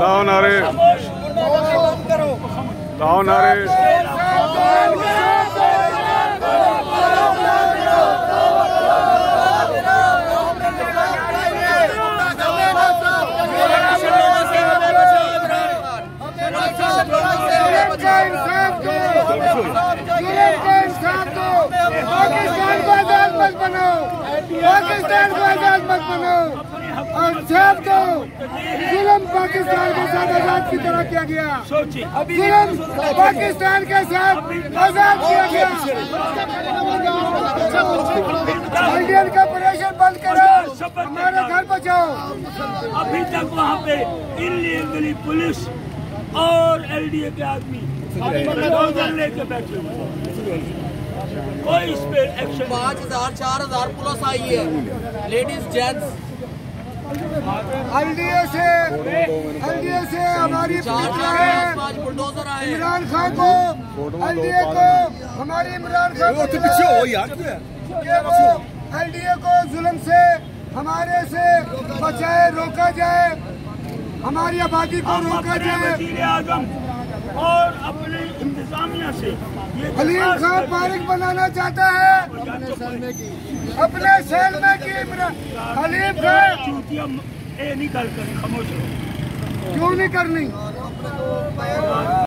लाओ नारे। लाओ नारे। बनाओ। पाकिस्तान को आज़ाद मत बनाओ। और साहब को जुलम पाकिस्तान के साथ आज़ाद की तरह किया गया। जुलम पाकिस्तान के साथ आज़ाद किया गया। इंडियन का ऑपरेशन बंद करो। हमारे घर बचाओ। अभी तक वहाँ पे इलीगली पुलिस और एलडीए के आदमी। लेके बैठे हुए हैं। कोई इस पे एक्शन पाँच हज़ार चार हज़ार पुलिस आई है। लेडीज़ जेंट्स एलडीए से एलडीए से हमारी बुलडोजर आए। इमरान खान को एलडीए को हमारे इमरान खान को पीछे हो यार वो को जुल्म से हमारे से बचाए रोका जाए। हमारी आबादी को रोका जाए वज़ीर आज़म और अपने इंतजामिया से। हलीम खान पार्क बनाना चाहता है। अपने सेल में की हलीम खान हैं, चूतिया ए निकल कर खामोश क्यों नहीं करनी?